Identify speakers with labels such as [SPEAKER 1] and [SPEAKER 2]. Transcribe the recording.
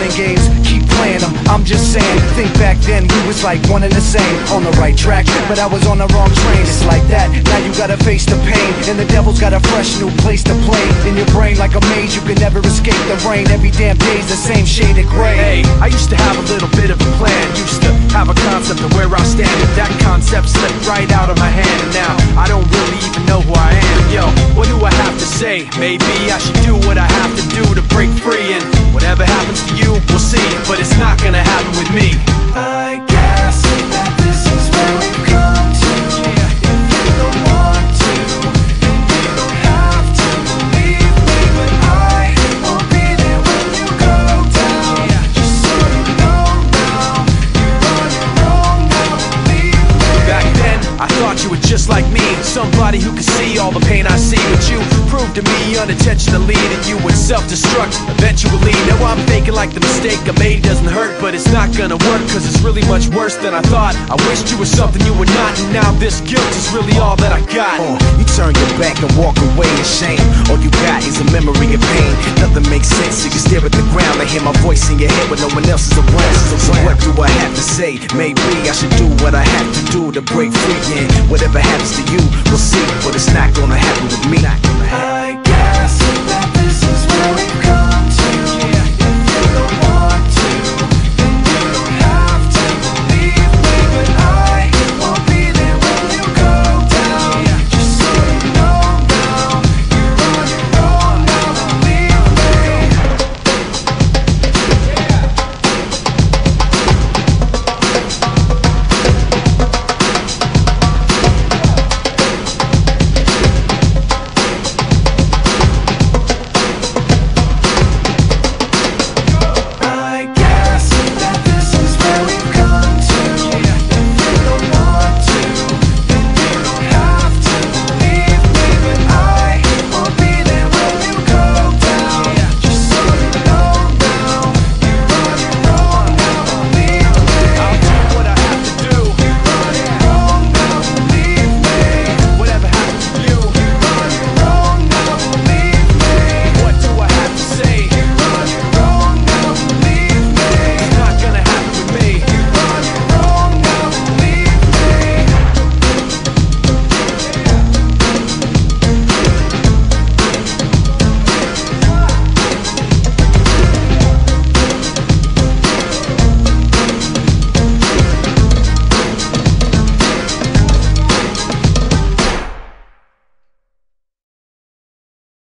[SPEAKER 1] running games, keep playing them. I'm just saying, think back then we was like one and the same. On the right track, but I was on the wrong train. It's like that, now you gotta face the pain. And the devil's got a fresh new place to play. In your brain like a maze, you can never escape the rain. Every damn day's the same shade of gray.
[SPEAKER 2] Hey, I used to have a little bit of a plan. Used to have a concept of where I stand. But that concept slipped right out of my hand. And now I don't really even know who I am. Yo, what do I have to say? Maybe I should do what I have to do to break free And whatever happens to you, we'll see But it's not gonna happen with me.
[SPEAKER 1] I guess that this is where we've come to. If you don't want to, then you don't have to believe me But I will be there when you go down. Just so you know now, you're on your own now, believe me.
[SPEAKER 2] Back then, I thought you were just like me Somebody who could see all the pain I see But you proved to me unintentionally That you would self-destruct eventually Now I'm thinking like the mistake I made doesn't hurt But it's not gonna work cause it's really much worse than I thought I wished you were something you were not And now this guilt is really all that I got
[SPEAKER 3] Uh, you turn your back and walk away in shame. All you got is a memory of pain. So you stare at the ground and hear my voice in your head when no one else is around. So what do I have to say? Maybe I should do what I have to do to break free. And whatever happens to you, we'll see. But it's not gonna happen with me. I